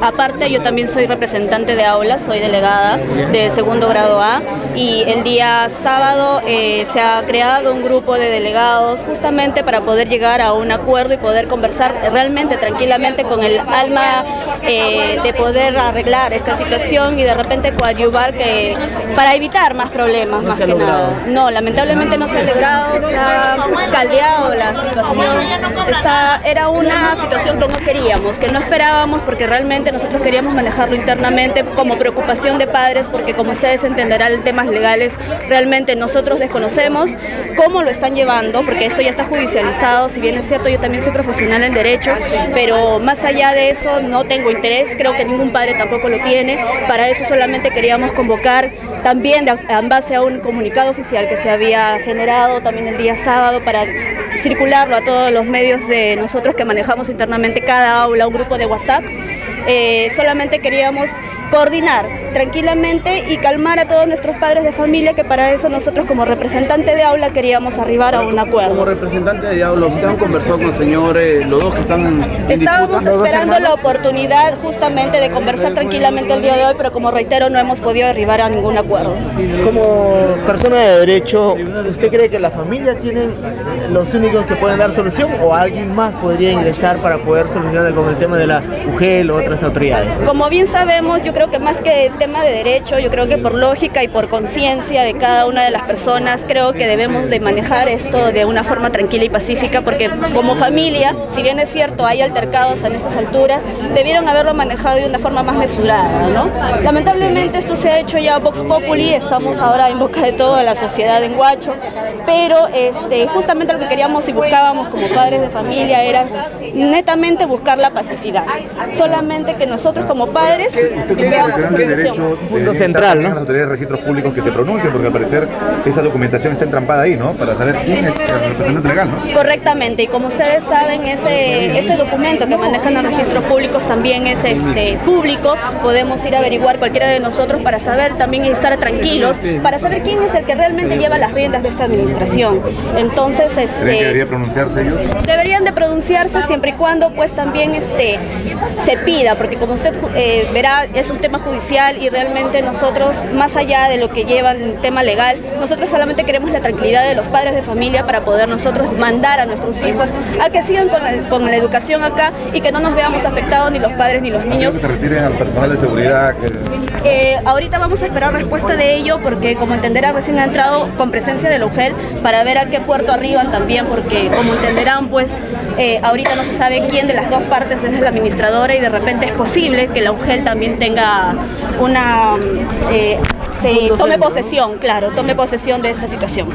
aparte yo también soy representante de aula, soy delegada de segundo grado A y el día sábado eh, se ha creado un grupo de delegados justamente para poder llegar a un acuerdo y poder conversar realmente tranquilamente con el alma eh, de poder arreglar esta situación y de repente coadyuvar que para evitar más problemas más que nada. No, lamentablemente no se ha logrado, se ha caldeado la situación. Esta era una situación que no queríamos, que no esperábamos porque realmente nosotros queríamos manejarlo internamente como preocupación de padres porque como ustedes entenderán en temas legales realmente nosotros desconocemos cómo lo están llevando porque esto ya está judicializado, si bien es cierto yo también soy profesional en derecho, pero más allá de eso no tengo interés, creo que ningún padre tampoco lo tiene, para eso solamente queríamos convocar también en base a un comunicado oficial que se había generado también el día sábado para circularlo a todos los medios de nosotros que manejamos internamente cada aula, un grupo de WhatsApp. Eh, solamente queríamos coordinar tranquilamente y calmar a todos nuestros padres de familia, que para eso nosotros como representante de aula queríamos arribar a un acuerdo. Como representante de aula, ¿ustedes han conversado con el señor, eh, los dos que están en, Estábamos esperando la oportunidad justamente de conversar tranquilamente el día de hoy, pero como reitero, no hemos podido arribar a ningún acuerdo. Como persona de derecho, ¿usted cree que las familias tienen los únicos que pueden dar solución o alguien más podría ingresar para poder solucionar con el tema de la UGEL o otras autoridades? Como bien sabemos, yo creo que más que tema de derecho, yo creo que por lógica y por conciencia de cada una de las personas, creo que debemos de manejar esto de una forma tranquila y pacífica, porque como familia, si bien es cierto, hay altercados en estas alturas, debieron haberlo manejado de una forma más mesurada, ¿no? Lamentablemente esto se ha hecho ya Vox Populi, estamos ahora en boca de toda la sociedad en Guacho, pero este, justamente lo que queríamos y buscábamos como padres de familia era netamente buscar la pacificidad. Solamente que nosotros como padres derecho punto central, ¿no? Las autoridades de registros públicos que se pronuncien, porque al parecer esa documentación está entrampada ahí, ¿no? Para saber quién es el representante legal, ¿no? Correctamente, y como ustedes saben, ese, ese documento que manejan los registros públicos también es este, público, podemos ir a averiguar cualquiera de nosotros para saber también y estar tranquilos, para saber quién es el que realmente lleva las riendas de esta administración. Entonces, este... ¿Creen que debería pronunciarse ellos? Deberían de pronunciarse siempre y cuando pues también este, se pida, porque como usted eh, verá, es un tema judicial y realmente nosotros, más allá de lo que lleva el tema legal, nosotros solamente queremos la tranquilidad de los padres de familia para poder nosotros mandar a nuestros hijos a que sigan con la, con la educación acá y que no nos veamos afectados ni los padres ni los niños. Que se retiren al personal de seguridad. Eh, ahorita vamos a esperar respuesta de ello porque como entenderán recién ha entrado con presencia de la UGEL para ver a qué puerto arriban también porque como entenderán pues eh, ahorita no se sabe quién de las dos partes es la administradora y de repente es posible que la UGEL también tenga una... Eh, se tome posesión, claro, tome posesión de esta situación.